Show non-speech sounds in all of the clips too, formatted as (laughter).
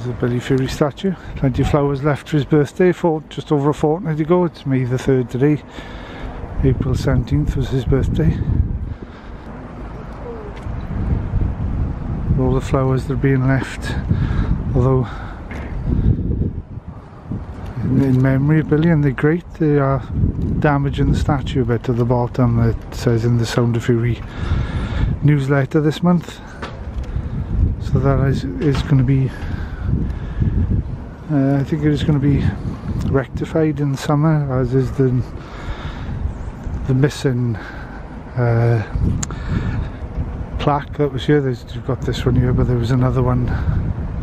There's a Billy Fury statue. Plenty of flowers left for his birthday for just over a fortnight ago. It's May the 3rd today. April 17th was his birthday. All the flowers that are being left. Although in, memory of Billy and they're great, they are damaging the statue a bit at the bottom. It says in the Sound of Fury newsletter this month. So that is, is going to be uh, I think it is going to be rectified in summer, as is the the missing uh, plaque that was here. There's, you've got this one here, but there was another one,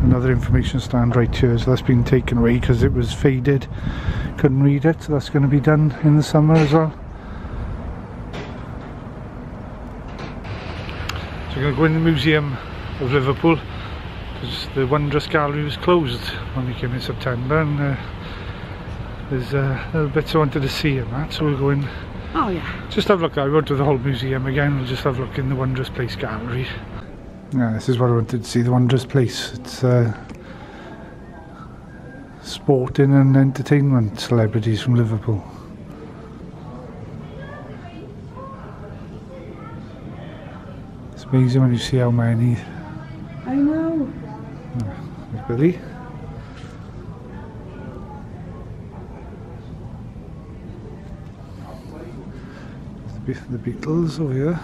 another information stand right here. So that's been taken away because it was faded. Couldn't read it. So that's going to be done in the summer as well. So we're going to go in the Museum of Liverpool because the Wondrous Gallery was closed when we came in September and uh, there's uh, little bits I wanted to see in that so we're going Oh yeah. just have a look I went to the whole museum again we'll just have a look in the Wondrous Place Gallery yeah this is what I wanted to see the Wondrous Place it's uh, sporting and entertainment celebrities from Liverpool it's amazing when you see how many I know. Be- the Beatles over here.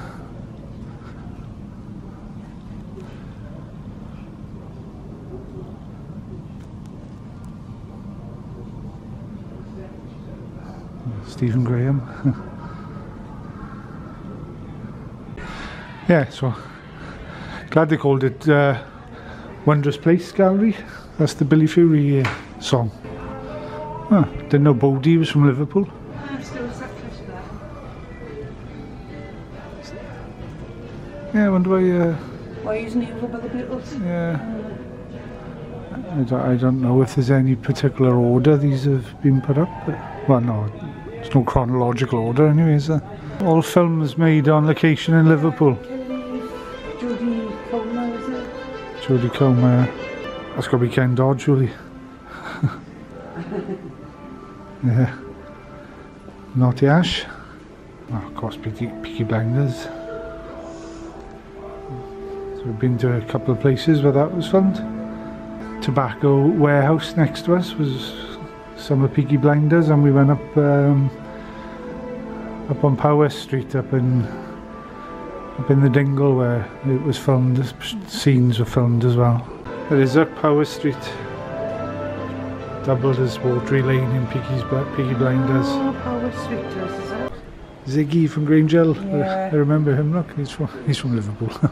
Stephen Graham. (laughs) yeah, so glad they called it uh, Wondrous Place Gallery. That's the Billy Fury uh, song. Ah, didn't know Bodie was from Liverpool. Yeah, I wonder why. Uh, Why isn't he over by the Beatles? yeah. I don't, I don't know if there's any particular order these have been put up. But, well, no, it's no chronological order anyway, is there? All films made on location in Liverpool. Jodie Comer. That's got to be Ken Dodd, surely. (laughs) yeah. Knotty Ash. Oh, of course, Peaky, Peaky Blinders. So we've been to a couple of places where that was filmed. Tobacco warehouse next to us was some of Peaky Blinders, and we went up um, up on Powis Street, up in up in the Dingle where it was filmed. the Scenes were filmed as well. It is up Powis Street, doubled as Watery Lane in Peaky's Bl- Peaky Blinders. Oh, Powis Street, yes, is it? Ziggy from Grange Hill. I- Yeah. I remember him. Look, he's from he's from Liverpool. (laughs)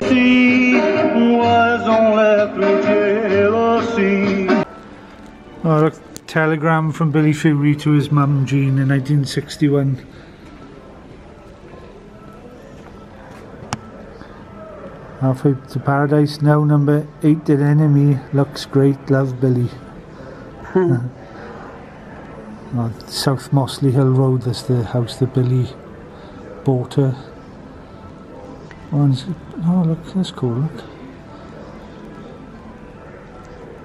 was only through jealousy. oh, look, telegram from Billy Fury to his mum Jean in 1961. Halfway to paradise now, number eight in NME. Looks great, love Billy. oh, South Mossley Hill Road, that's the house that Billy bought her. Oh, oh look, that's cool, look.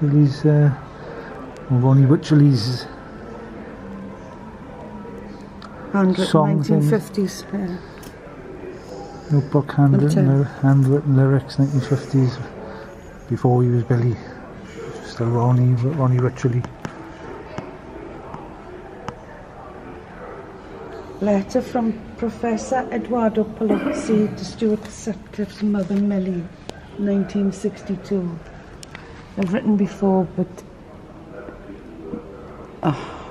Billy's, uh, Ronnie Wycherley's Handwritten Songs in- 1950s. Yeah. Notebook handwritten, Okay. lyr- handwritten lyrics, 1950s, before he was Billy. Still Ronnie, Ronnie Wycherley. Letter from Professor Eduardo Paolozzi to Stuart Sutcliffe's mother Millie, 1962. I've written before, but oh,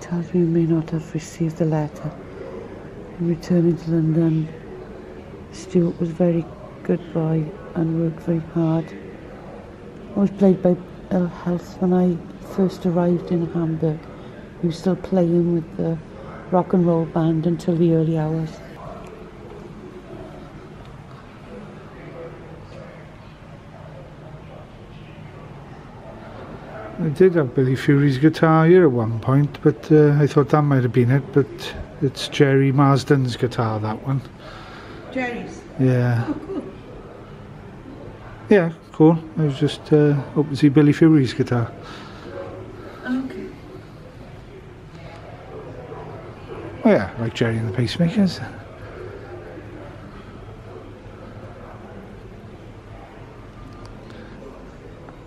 tells me you may not have received the letter. In returning to London, Stuart was a very good boy and worked very hard. I was played by ill health when I first arrived in Hamburg. He was still playing with the rock and roll band until the early hours. I did have Billy Fury's guitar here at one point, but uh, I thought that might have been it, but it's Gerry Marsden's guitar, that one. Gerry's. Yeah. Yeah, cool. I was just uh, hoping to see Billy Fury's guitar. Okay. Oh yeah, like Jerry and the Pacemakers.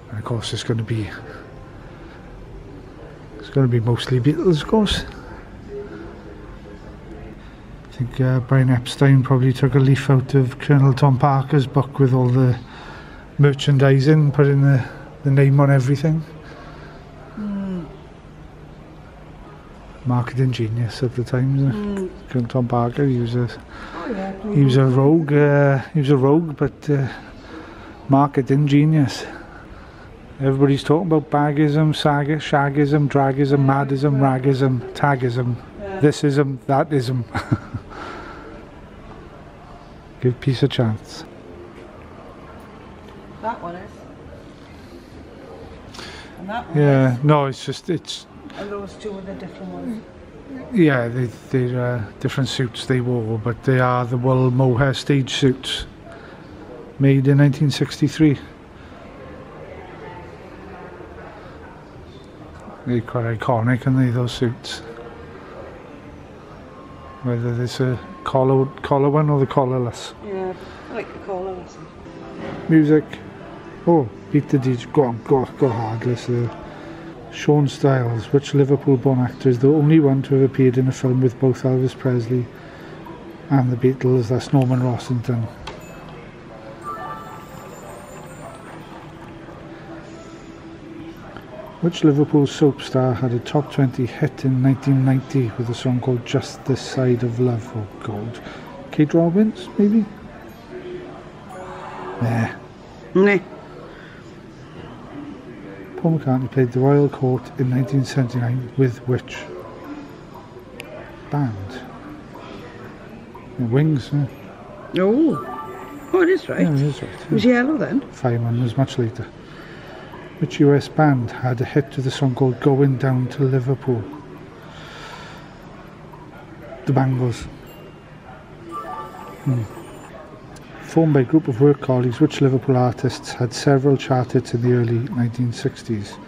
And of course, it's going to be it's going to be mostly Beatles, of course. I think uh, Brian Epstein probably took a leaf out of Colonel Tom Parker's book with all the merchandising, putting the, the name on everything. Marketing genius at the time, isn't it? Colonel Tom Parker, he was a Oh yeah. he was a rogue. Uh, he was a rogue, but uh, marketing genius. Everybody's talking about bagism, saga, shagism, dragism, madism, ragism, tagism, thisism, thatism. (laughs) Give peace a chance. That one is. And that one Yeah, no, it's just it's. And those two are the different ones. yeah, they they're uh, different suits they wore, but they are the Wool Mohair stage suits, made in 1963. They're quite iconic, aren't they? Those suits. Whether there's a collar collar one or the collarless. Yeah. I like the collar lesson. Music. Oh, beat the DJ. Go on, go go hard, listen. Uh, Sean Styles, which Liverpool-born actor is the only one to have appeared in a film with both Elvis Presley and the Beatles? That's Norman Rossington. Which Liverpool soap star had a top 20 hit in 1990 with a song called Just This Side of Love? Oh, God. Kate Robbins, maybe? Nah. Nee. Paul McCartney played the Royal Court in 1979 with which band? The Wings, yeah. Oh. Oh, it is right. Yeah, it is right. It was yellow then. Fireman was much later. Which US band had a hit with a song called Going Down to Liverpool? The Bangles. Hmm. Formed by a group of work colleagues, which Liverpool artists had several chart hits in the early 1960s?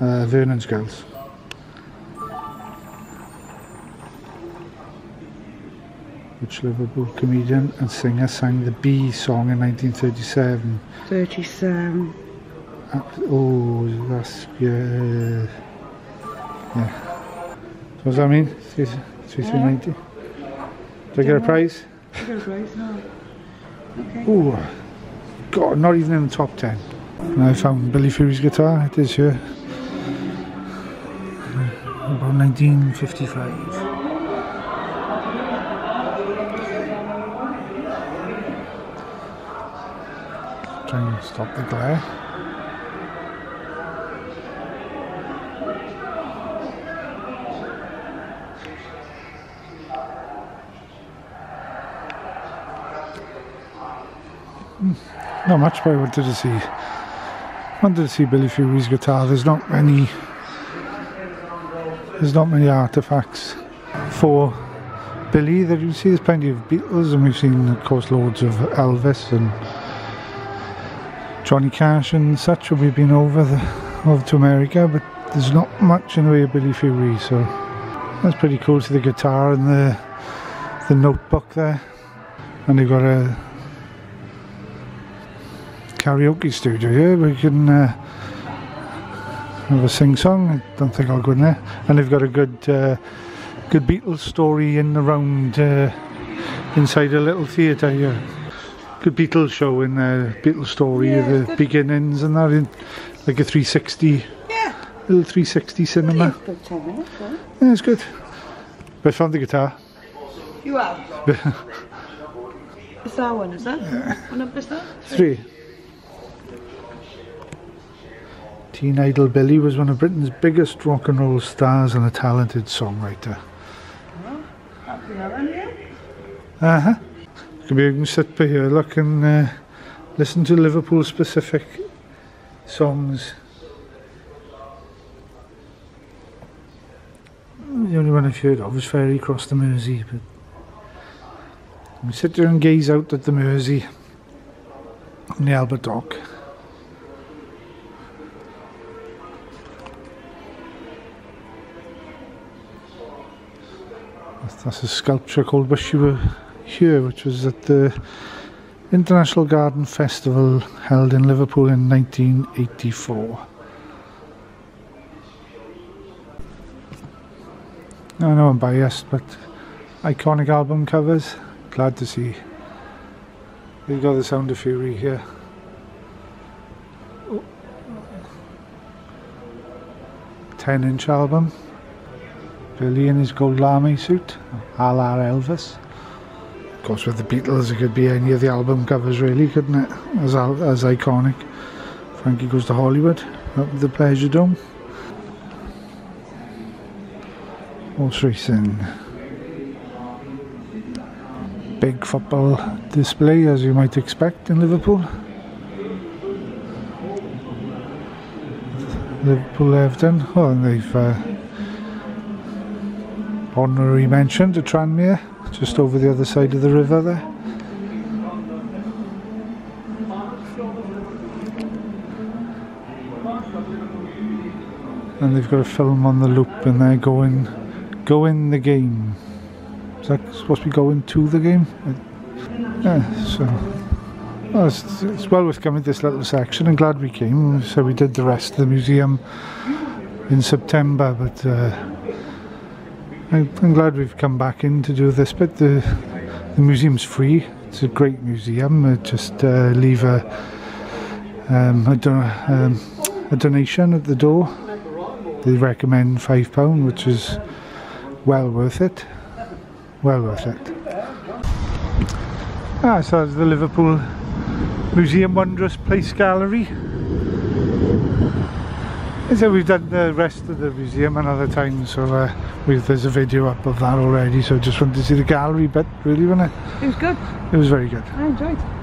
Uh, Vernon's Girls. Which Liverpool comedian and singer sang the Bee song in 1937? 37. Oh, that's yeah. Yeah. So what does that mean? Three, three, three ninety. Do I get a prize? You got a prize now. Okay. Oh, God, not even in the top ten. And I found Billy Fury's guitar. It is here. About 1955. Try and stop the glare. Not much, but I wanted to see. Wanted to see Billy Fury's guitar. There's not many. There's not many artifacts for Billy that you see. There's plenty of Beatles, and we've seen, of course, loads of Elvis and Johnny Cash and such we've been over the over to America. But there's not much in the way of Billy Fury, so that's pretty cool. To the guitar and the the notebook there, and they've got a karaoke studio here. We can uh, have a sing song. I don't think I'll go in there. And they've got a good, uh, good Beatles story in around uh, inside a little theatre here. Good Beatles show in uh, Beatles story, Yeah, the good. beginnings and that in like a 360 Yeah. little 360 cinema. About 10 minutes. Yeah, it's good. But I found the guitar. You have. (laughs) Is that one, is that? One up is that? Three. Teen Idol Billy was one of Britain's biggest rock and roll stars and a talented songwriter. Happy Helen, yeah? Uh huh. You can sit by here, look and uh, listen to Liverpool specific songs. The only one I've heard of is Ferry Across the Mersey, but we sit there and gaze out at the Mersey on the Albert Dock. That's a sculpture called Wish You Were Here, which was at the International Garden Festival held in Liverpool in 1984. I know I'm biased, but iconic album covers, glad to see. We've got the Sound of Fury here. 10 inch album. Billy in his gold lame suit, a la Elvis. Of course, with the Beatles, it could be any of the album covers, really, couldn't it? As, as iconic. Frankie Goes to Hollywood, up the Pleasure Dome. Horse racing. Big football display, as you might expect in Liverpool. Liverpool Everton. Oh, and they've uh, honorary mention to Tranmere, just over the other side of the river there. And they've got a film on the loop and they're going, going the game. Is that supposed to be going to the game? Yeah, so well, it's, it's well worth coming to this little section and glad we came. So we did the rest of the museum in September, but uh, I'm glad we've come back in to do this bit. The, the museum's free. It's a great museum. Uh, just uh, leave a, um, a, do um, a donation at the door. They recommend £5, which is well worth it. Well worth it. Ah, so it's the Liverpool Museum Wondrous Place Gallery. So we've done the rest of the museum another time, so uh, there's a video up of that already. So just wanted to see the gallery bit, really, wasn't it? It was good. It was very good. I enjoyed it.